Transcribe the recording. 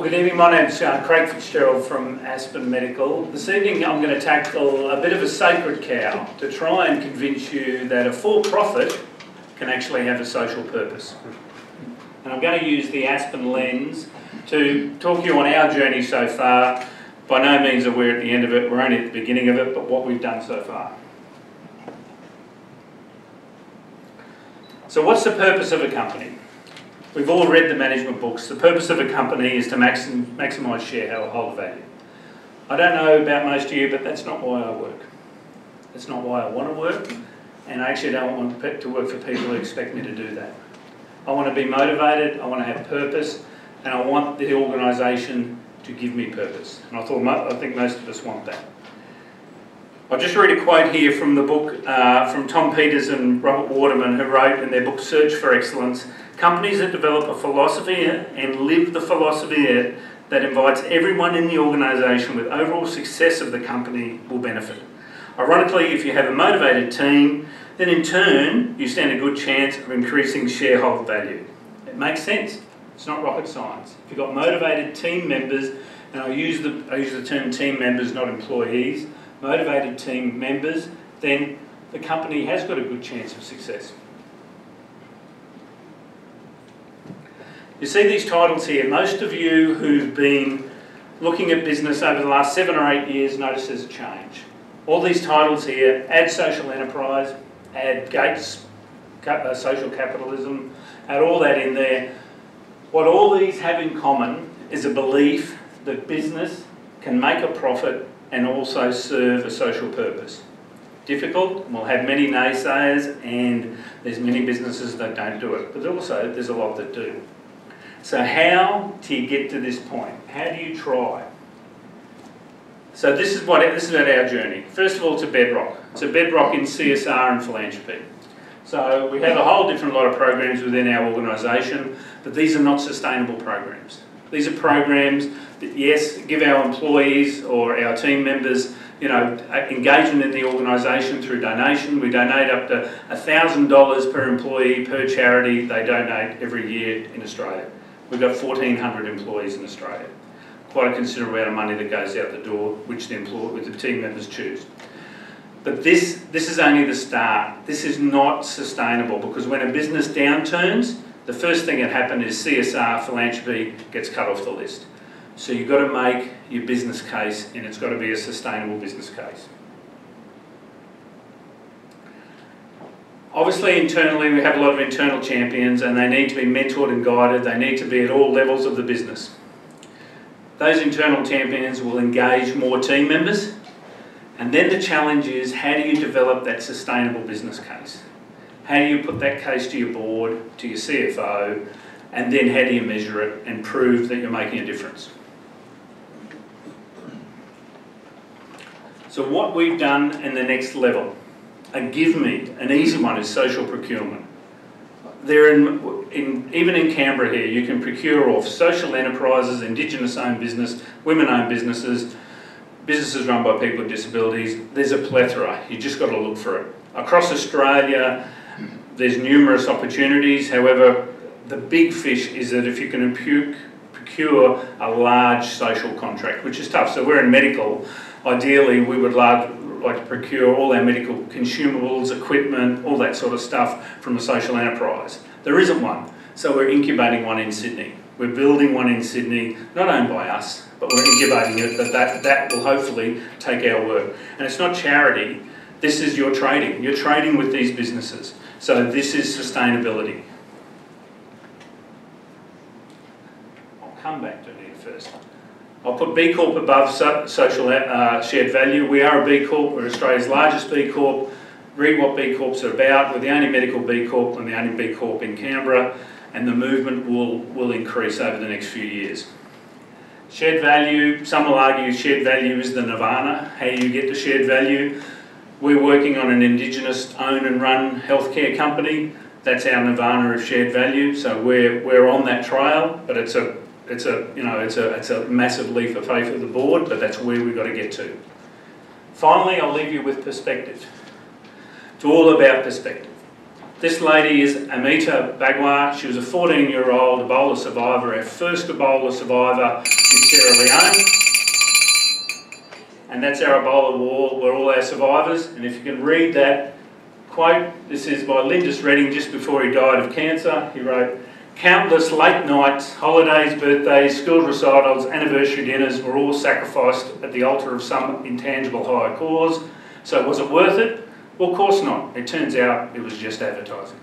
Well, good evening. My name's uh, Craig Fitzgerald from Aspen Medical. This evening I'm going to tackle a bit of a sacred cow to try and convince you that a for-profit can actually have a social purpose. And I'm going to use the Aspen lens to talk you on our journey so far. By no means are we at the end of it, we're only at the beginning of it, but what we've done so far. So what's the purpose of a company? We've all read the management books. The purpose of a company is to maxim, maximise shareholder value. I don't know about most of you, but that's not why I work. That's not why I want to work, and I actually don't want to work for people who expect me to do that. I want to be motivated, I want to have purpose, and I want the organisation to give me purpose. And I thought, I think most of us want that. I'll just read a quote here from the book uh, from Tom Peters and Robert Waterman, who wrote in their book Search for Excellence Companies that develop a philosophy and live the philosophy that invites everyone in the organisation with overall success of the company will benefit. Ironically, if you have a motivated team, then in turn you stand a good chance of increasing shareholder value. It makes sense. It's not rocket science. If you've got motivated team members, and I use the, I use the term team members, not employees, motivated team members, then the company has got a good chance of success. You see these titles here. Most of you who've been looking at business over the last seven or eight years notice there's a change. All these titles here, add social enterprise, add Gates, uh, social capitalism, add all that in there. What all these have in common is a belief that business can make a profit and also serve a social purpose. Difficult, we'll have many naysayers and there's many businesses that don't do it, but also there's a lot that do. So how do you get to this point? How do you try? So this is what this is about our journey. First of all, it's a bedrock. It's a bedrock in CSR and philanthropy. So we have a whole different lot of programs within our organisation, but these are not sustainable programs. These are programs that, yes, give our employees or our team members you know, engagement in the organisation through donation. We donate up to $1,000 per employee per charity they donate every year in Australia. We've got 1,400 employees in Australia. Quite a considerable amount of money that goes out the door, which the, employee, which the team members choose. But this, this is only the start. This is not sustainable because when a business downturns, the first thing that happened is CSR, philanthropy, gets cut off the list. So you've got to make your business case and it's got to be a sustainable business case. Obviously internally we have a lot of internal champions and they need to be mentored and guided. They need to be at all levels of the business. Those internal champions will engage more team members and then the challenge is how do you develop that sustainable business case? How do you put that case to your board, to your CFO, and then how do you measure it and prove that you're making a difference? So what we've done in the next level a give me, an easy one is social procurement. There in, in, even in Canberra here, you can procure off social enterprises, Indigenous owned business, women owned businesses, businesses run by people with disabilities. There's a plethora, you just got to look for it. Across Australia, there's numerous opportunities. However, the big fish is that if you can procure a large social contract, which is tough. So we're in medical, ideally we would large, like to procure all our medical consumables, equipment, all that sort of stuff from a social enterprise. There isn't one, so we're incubating one in Sydney. We're building one in Sydney, not owned by us, but we're incubating it, but that, that will hopefully take our work. And it's not charity, this is your trading. You're trading with these businesses. So this is sustainability. I'll come back to it first. I'll put B Corp above social uh, shared value. We are a B Corp, we're Australia's largest B Corp. Read what B Corps are about. We're the only medical B Corp and the only B Corp in Canberra, and the movement will, will increase over the next few years. Shared value, some will argue shared value is the nirvana. How you get to shared value? We're working on an Indigenous own and run healthcare company. That's our nirvana of shared value. So we're, we're on that trail, but it's a it's a you know it's a it's a massive leap of faith of the board, but that's where we've got to get to. Finally, I'll leave you with perspective. It's all about perspective. This lady is Amita Bagwa. She was a 14-year-old Ebola survivor, our first Ebola survivor in Sierra Leone. And that's our Ebola wall, where all our survivors, and if you can read that quote, this is by Linds Redding just before he died of cancer. He wrote, Countless late nights, holidays, birthdays, school recitals, anniversary dinners were all sacrificed at the altar of some intangible higher cause. So was it worth it? Well, of course not. It turns out it was just advertising.